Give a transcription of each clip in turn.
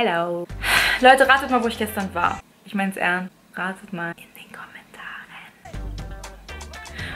Hello. Leute, ratet mal, wo ich gestern war. Ich mein's ernst. Ratet mal in den Kommentaren.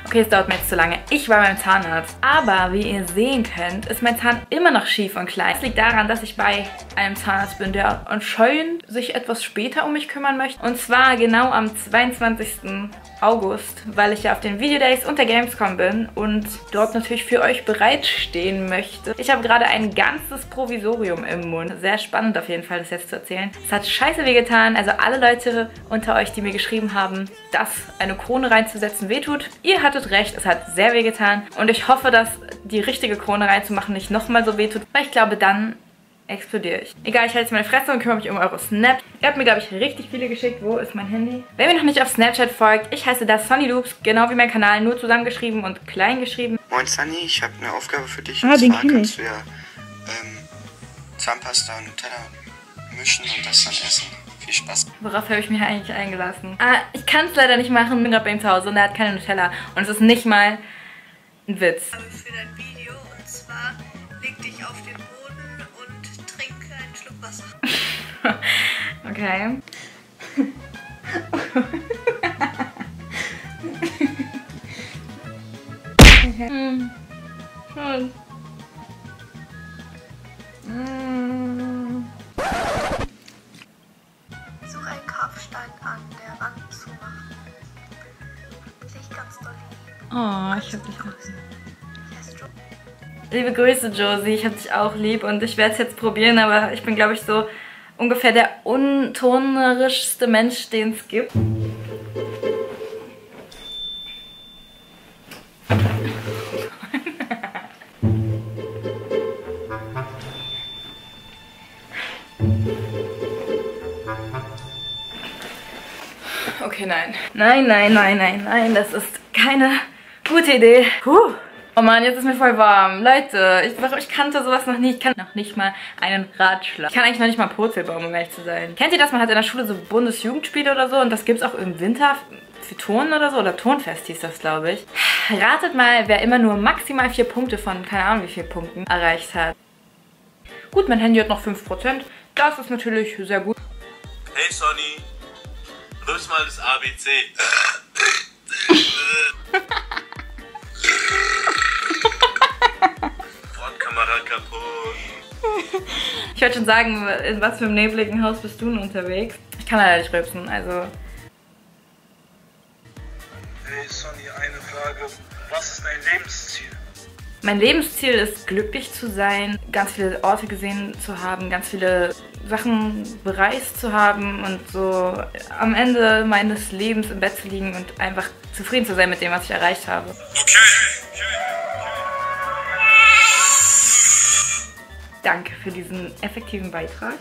Okay, es dauert mir jetzt zu lange. Ich war beim Zahnarzt. Aber wie ihr sehen könnt, ist mein Zahn immer noch schief und klein. Das liegt daran, dass ich bei einem Zahnarzt bin, der anscheinend sich etwas später um mich kümmern möchte. Und zwar genau am 22. August, weil ich ja auf den Videodays und der Gamescom bin und dort natürlich für euch bereitstehen möchte. Ich habe gerade ein ganzes Provisorium im Mund. Sehr spannend auf jeden Fall, das jetzt zu erzählen. Es hat scheiße wehgetan. Also alle Leute unter euch, die mir geschrieben haben, dass eine Krone reinzusetzen wehtut. Ihr hattet recht, es hat sehr wehgetan. Und ich hoffe, dass die richtige Krone reinzumachen nicht nochmal so wehtut, weil ich glaube, dann explodiere ich. Egal, ich halte jetzt meine Fresse und kümmere mich um eure Snap. Ihr habt mir, glaube ich, richtig viele geschickt. Wo ist mein Handy? Wer mir noch nicht auf Snapchat folgt, ich heiße da Sunny Loops, genau wie mein Kanal, nur zusammengeschrieben und klein geschrieben. Moin Sunny, ich habe eine Aufgabe für dich. Ah, und den zwar kannst du ja ähm, Zahnpasta und Nutella mischen und das dann essen. Viel Spaß. Worauf habe ich mich eigentlich eingelassen? Ah, ich kann es leider nicht machen. Ich bin gerade bei ihm zu Hause und er hat keine Nutella. Und es ist nicht mal ein Witz. für dein Video Wasser. Okay. Hm. Schon. Hm. Such einen Kaufstein an der Wand zu machen. Dich ganz doll lieb. Oh, ich hab dich auch Grüße. Liebe Grüße, Josie. Ich hab dich auch lieb und ich werde es jetzt probieren, aber ich bin, glaube ich, so ungefähr der untonerischste Mensch, den es gibt. Okay, nein. Nein, nein, nein, nein, nein. Das ist keine gute Idee. Puh. Oh Mann, jetzt ist mir voll warm. Leute, ich, ich kannte sowas noch nie. Ich kann noch nicht mal einen Ratschlag. Ich kann eigentlich noch nicht mal Purzelbaum, um ehrlich zu sein. Kennt ihr das? Man hat in der Schule so Bundesjugendspiele oder so und das gibt's auch im Winter für Turnen oder so. Oder Turnfest hieß das, glaube ich. Ratet mal, wer immer nur maximal vier Punkte von keine Ahnung wie viel Punkten erreicht hat. Gut, mein Handy hat noch 5%. Das ist natürlich sehr gut. Hey Sonny, rüst mal das ABC. kaputt. Ich wollte schon sagen, in was für einem nebligen Haus bist du denn unterwegs? Ich kann leider nicht rülpsen, also... Hey Sonny, eine Frage. Was ist dein Lebensziel? Mein Lebensziel ist, glücklich zu sein, ganz viele Orte gesehen zu haben, ganz viele Sachen bereist zu haben und so am Ende meines Lebens im Bett zu liegen und einfach zufrieden zu sein mit dem, was ich erreicht habe. Okay. Danke für diesen effektiven Beitrag.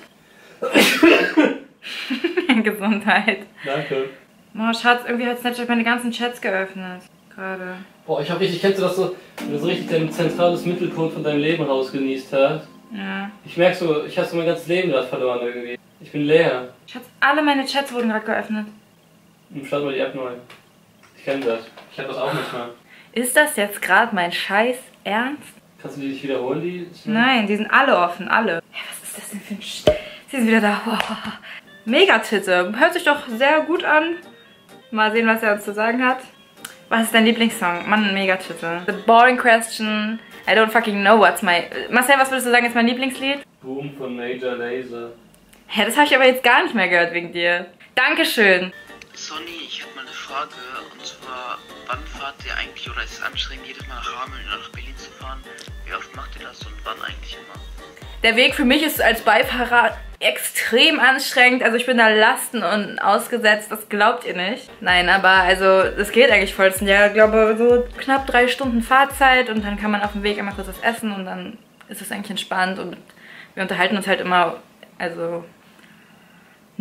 Gesundheit. Danke. Oh, Schatz, irgendwie hat Snapchat meine ganzen Chats geöffnet. Gerade. Boah, ich hab richtig, kennst du das so, wenn du so richtig dein zentrales Mittelpunkt von deinem Leben rausgenießt hast? Ja. Ich merk so, ich hab so mein ganzes Leben gerade verloren irgendwie. Ich bin leer. Schatz, alle meine Chats wurden gerade geöffnet. Und start mal die App neu. Ich kenn das. Ich hab das auch nicht mal. Ist das jetzt gerade mein Scheiß Ernst? Kannst du die nicht wiederholen, die? Nein, die sind alle offen, alle. Hä, was ist das denn für ein Sch Sie sind wieder da. Boah. Megatitte. Hört sich doch sehr gut an. Mal sehen, was er uns zu sagen hat. Was ist dein Lieblingssong? Mann, Megatitte. The boring question. I don't fucking know what's my... Marcel, was würdest du sagen, ist mein Lieblingslied? Boom von Major Laser. Hä, das habe ich aber jetzt gar nicht mehr gehört wegen dir. Dankeschön. Sonny, ich habe mal eine Frage und wann fahrt ihr eigentlich oder ist es anstrengend, jedes Mal nach Hameln oder nach Berlin zu fahren? Wie oft macht ihr das und wann eigentlich immer? Der Weg für mich ist als Beifahrer extrem anstrengend. Also ich bin da Lasten und ausgesetzt, das glaubt ihr nicht. Nein, aber also es geht eigentlich voll. Es sind ja, glaube so knapp drei Stunden Fahrzeit und dann kann man auf dem Weg einmal kurz was essen und dann ist es eigentlich entspannt und wir unterhalten uns halt immer, also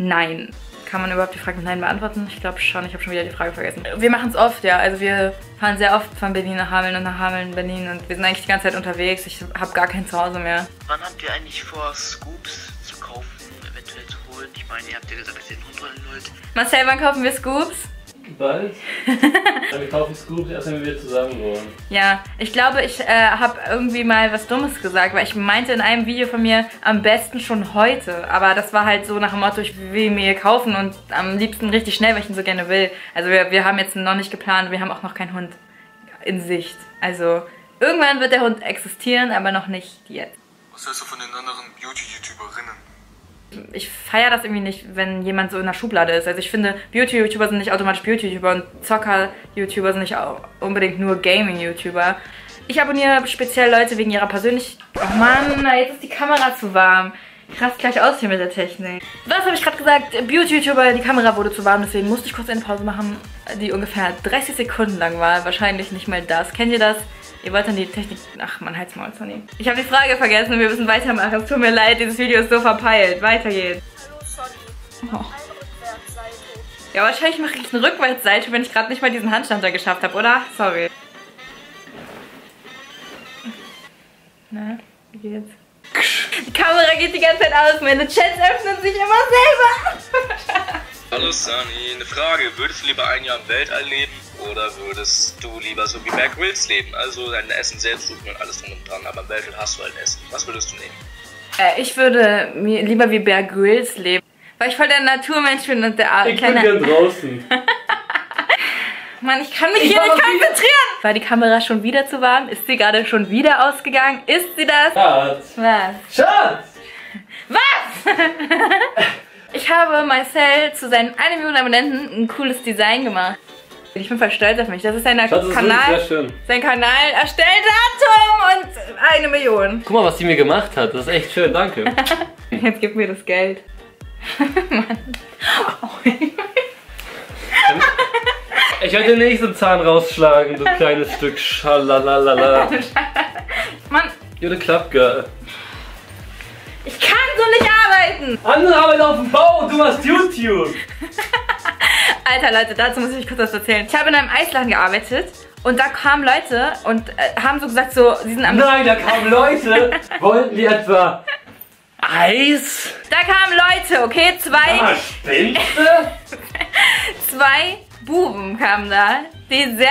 nein. Kann man überhaupt die Frage mit Nein beantworten? Ich glaube schon, ich habe schon wieder die Frage vergessen. Wir machen es oft, ja. Also wir fahren sehr oft von Berlin nach Hameln und nach Hameln, Berlin und wir sind eigentlich die ganze Zeit unterwegs. Ich habe gar kein Zuhause mehr. Wann habt ihr eigentlich vor, Scoops zu kaufen, eventuell zu holen? Ich meine, ihr habt ja gesagt, dass ihr den Hund holen wollt. Marcel, wann kaufen wir Scoops? Bald. Wir kaufen Scoops erst, wenn wir zusammen wohnen. Ja, ich glaube, ich äh, habe irgendwie mal was Dummes gesagt, weil ich meinte in einem Video von mir am besten schon heute. Aber das war halt so nach dem Motto, ich will mir kaufen und am liebsten richtig schnell, weil ich ihn so gerne will. Also wir, wir haben jetzt noch nicht geplant, wir haben auch noch keinen Hund in Sicht. Also irgendwann wird der Hund existieren, aber noch nicht jetzt. Was hältst du von den anderen Beauty-YouTuberinnen? Ich feiere das irgendwie nicht, wenn jemand so in der Schublade ist. Also ich finde, Beauty-YouTuber sind nicht automatisch Beauty-YouTuber und Zocker-YouTuber sind nicht unbedingt nur Gaming-YouTuber. Ich abonniere speziell Leute wegen ihrer persönlich... Oh Mann, jetzt ist die Kamera zu warm. Rast gleich aus hier mit der Technik. Was habe ich gerade gesagt? Beauty-YouTuber, die Kamera wurde zu warm, deswegen musste ich kurz eine Pause machen, die ungefähr 30 Sekunden lang war. Wahrscheinlich nicht mal das. Kennt ihr das? Ihr wollt dann die Technik... Ach, man halt's mal, Sonny. Ich habe die Frage vergessen und wir müssen weitermachen. Es tut mir leid, dieses Video ist so verpeilt. Weiter geht's. Hallo Sonny. Oh. Ja, wahrscheinlich mache ich eine Rückwärtsseite, wenn ich gerade nicht mal diesen Handstand da geschafft habe, oder? Sorry. Na, wie geht's? Die Kamera geht die ganze Zeit aus, meine Chats öffnen sich immer selber. Hallo Sunny, eine Frage. Würdest du lieber ein Jahr im Weltall leben oder würdest du lieber so wie Bear Grylls leben? Also dein Essen selbst suchen und alles drum und dran, aber Weltall hast du halt Essen. Was würdest du nehmen? Äh, ich würde mir lieber wie Bear Grylls leben. Weil ich voll der Naturmensch bin und der Ich bin gern draußen. Mann, ich kann mich Ich hier nicht konzentrieren. War die Kamera schon wieder zu warm? Ist sie gerade schon wieder ausgegangen? Ist sie das? Schatz. Was? Schatz! Was? ich habe Marcel zu seinen 1 Million Abonnenten ein cooles Design gemacht. Ich bin voll stolz auf mich. Das ist sein Kanal, sein Kanal erstellt Datum und eine Million. Guck mal, was sie mir gemacht hat. Das ist echt schön, danke. Jetzt gib mir das Geld. Mann. Ich werde den nächsten Zahn rausschlagen, du kleines Stück Schalalala. Mann, Club Girl. ich kann so nicht arbeiten. Andere arbeiten auf dem Bau, du machst YouTube. Alter Leute, dazu muss ich euch kurz was erzählen. Ich habe in einem Eisladen gearbeitet und da kamen Leute und äh, haben so gesagt, so, sie sind am... Nein, da kamen Leute. Wollten die etwa Eis? Da kamen Leute, okay? Zwei... Ah, spinnst du? zwei Buben kamen da, die sehr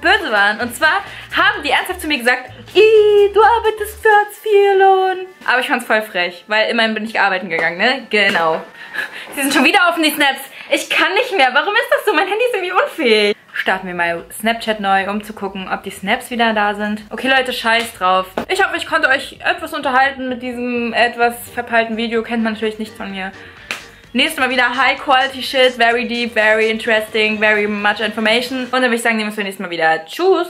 böse waren. Und zwar haben die ernsthaft zu mir gesagt, Ih, du arbeitest für Hartz IV-Lohn. Aber ich fand's voll frech, weil immerhin bin ich arbeiten gegangen, ne? Genau. Sie sind schon wieder offen, die Snaps. Ich kann nicht mehr. Warum ist das so? Mein Handy ist irgendwie unfähig. Starten wir mal Snapchat neu, um zu gucken, ob die Snaps wieder da sind. Okay, Leute, scheiß drauf. Ich hoffe, ich konnte euch etwas unterhalten mit diesem etwas verpeilten Video. Kennt man natürlich nicht von mir. Nächstes Mal wieder High Quality Shit, very deep, very interesting, very much information. Und dann würde ich sagen, nehmen wir uns beim nächsten Mal wieder. Tschüss!